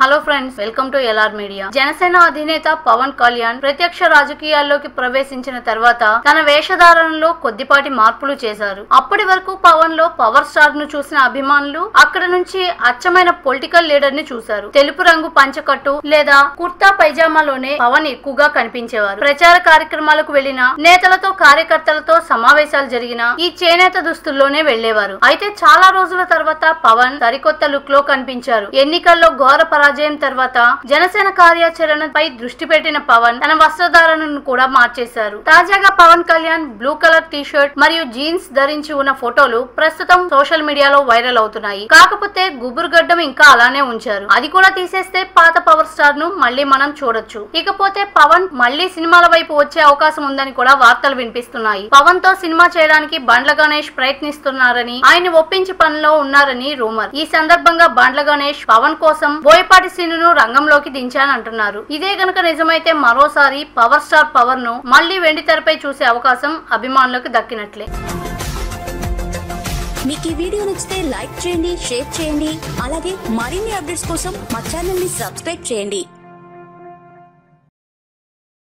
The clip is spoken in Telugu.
Hello friends welcome to LR media Janasena అధినేత పవన్ కళ్యాణ్ ప్రత్యక్ష రాజకీయాల్లోకి ప్రవేశించిన తర్వాత తన వేషధారణలో కొద్దిపాటి మార్పులు చేశారు. అప్పటి వరకు పవన్లో పవర్ స్టార్ను చూసిన అభిమానులు అక్కడ నుంచి అచ్చమైన పొలిటికల్ లీడర్ని చూశారు. తెలుపు రంగు పంచకట్టు లేదా కుర్తా పైజామాలోనే పవన్ ఎక్కువగా కనిపించేవారు. ప్రచార కార్యక్రమాలకు వెళ్ళిన నేతలతో కార్యకర్తలతో సమావేశాలు జరిగిన ఈ చేనేత దుస్తుల్లోనే వెళ్ళేవారు అయితే చాలా రోజుల తర్వాత పవన్ సరికొత్త లుక్లో కనిపించారు. ఎన్నికల్లో ఘోర పరాజయం తర్వాత జనసేన కార్యాచరణపై దృష్టి పెట్టిన పవన్ తన వస్త్రధారణను కూడా మార్చేశారు. తాజాగా Pawan Kalyan blue colour T shirt మరియు జీన్స్ ధరించి ఉన్న ఫోటోలు ప్రస్తుతం సోషల్ మీడియాలో వైరల్ అవుతున్నాయి. కాకపోతే గుబురుగ ఇంకా అలానే ఉంచారు. అది కూడా తీసేస్తే పాత పవర్ స్టార్ను మళ్ళీ మనం చూడొచ్చు. ఇకపోతే పవన్ మళ్ళీ సినిమాల వైపు వచ్చే అవకాశం ఉందని కూడా వార్తలు వినిపిస్తున్నాయి. పవన్తో సినిమా చేయడానికి బండ్ల గణేష్ ప్రయత్నిస్తున్నారని ఆయన ఒప్పించి పనిలో ఉన్నారని రూమర్. ఈ సందర్భంగా బండ్ల గణేష్ పవన్ కోసం బోయపాటి సీనును రంగంలోకి దించానంటున్నారు. ఇదే గనుక నిజమైతే మరోసారి పవర్ స్టార్ పవర్ను మళ్ళీ వెండి తెరపై చూసే అవకాశం అభిమానులకు దక్కినట్లే. మీకు ఈ వీడియో నచ్చితే లైక్ చేయండి షేర్ చేయండి. అలాగే మరిన్ని అప్డేట్స్ కోసం మా ఛానల్ని సబ్స్క్రైబ్ చేయండి.